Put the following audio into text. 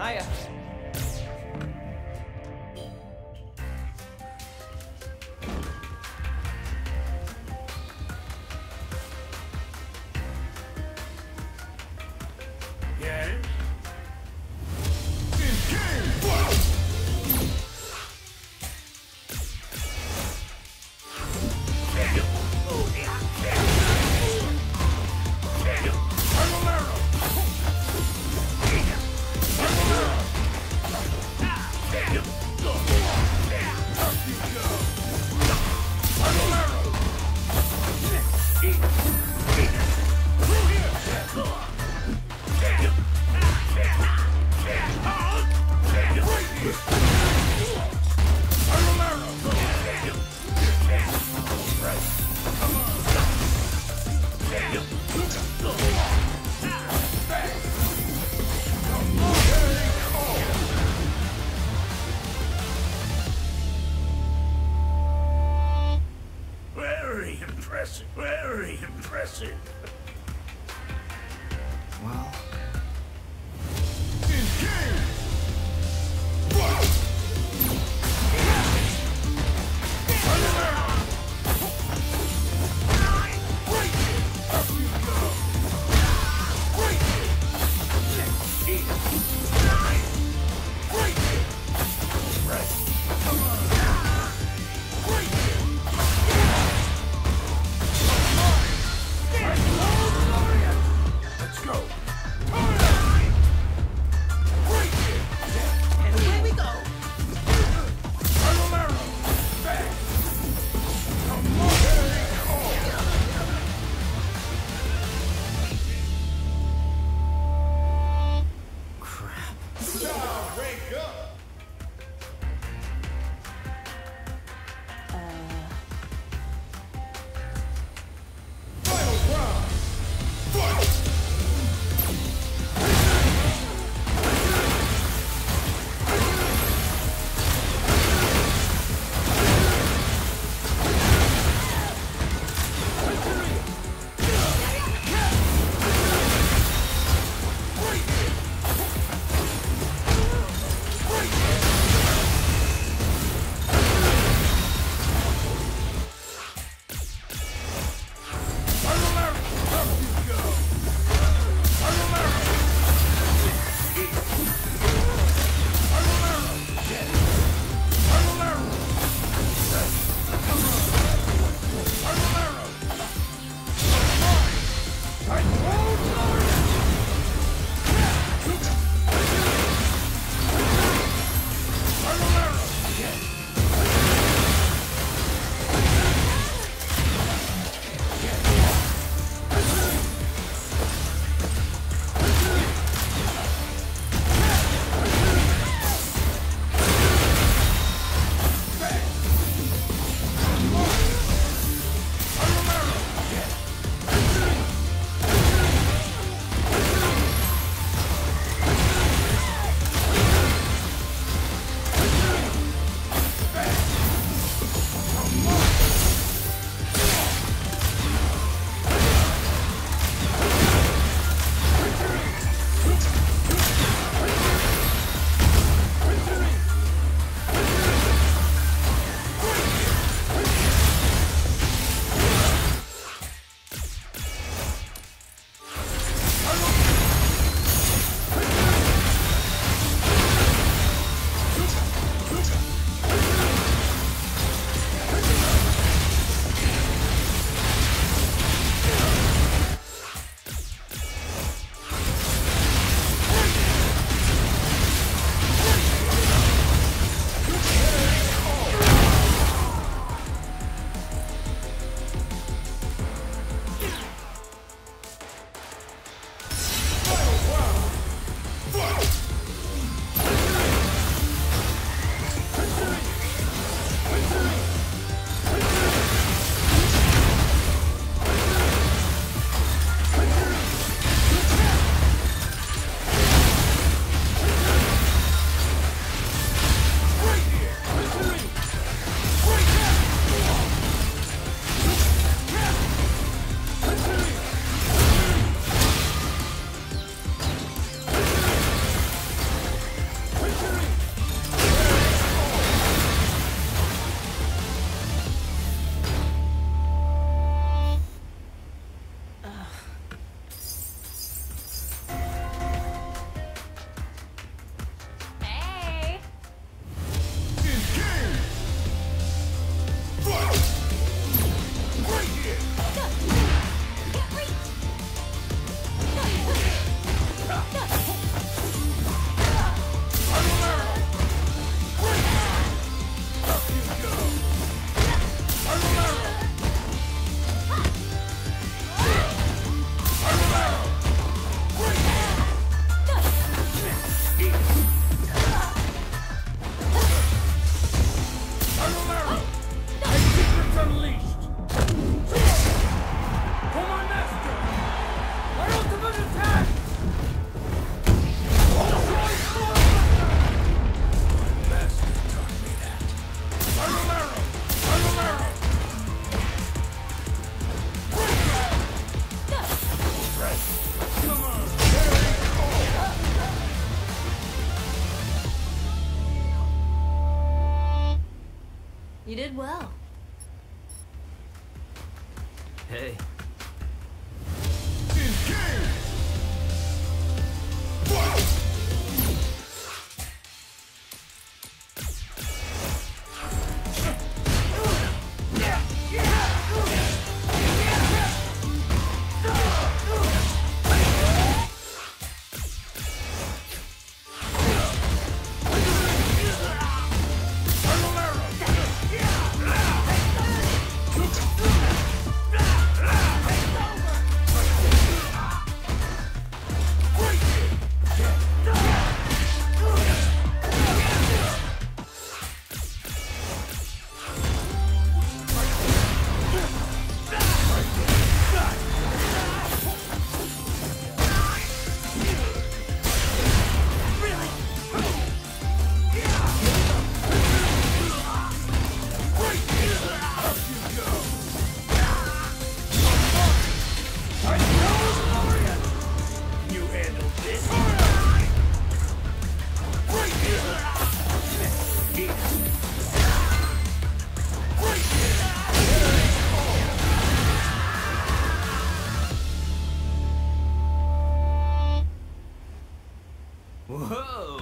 Hiya. Damn! 是 did well. Hey. Whoa!